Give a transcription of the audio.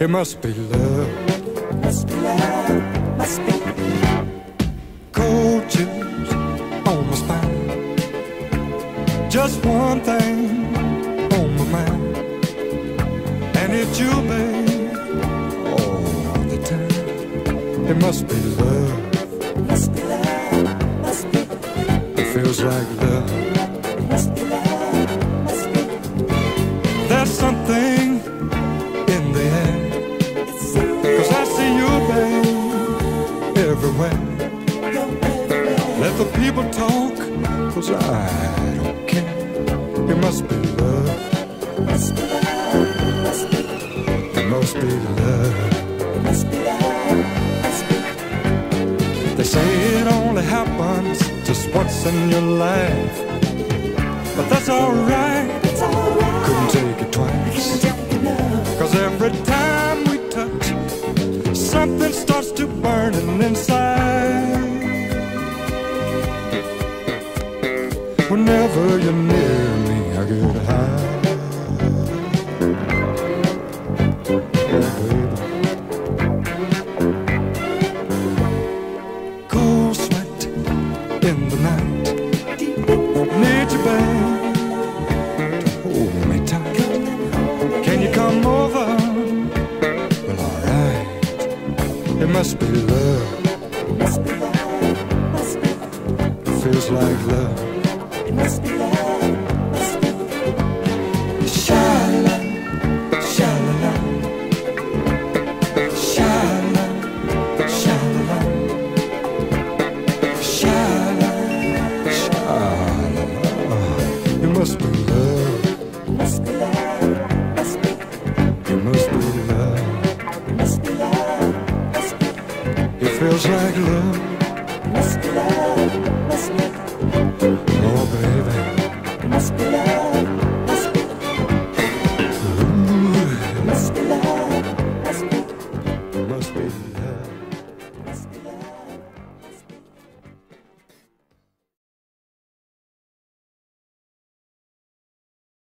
It must be love. Must be love, must be. Cold chills on my spine. Just one thing on my mind, and it's you, babe, all the time. It must be love. Must be love, must be. It feels like love. Let the people talk, cause I don't care. It must be love, Must be love, it must be love. Must be love. They say it only happens just once in your life. But that's alright, couldn't take it twice. Cause every time we touch, something starts to burning inside. Whenever you're near me, I get high. Oh, baby. Cold sweat in the night. Need you, babe, hold me tight. Can you come over? Well, alright. It must be love. Feels like love. Must be love. Must be love, must be. Love. It feels like love.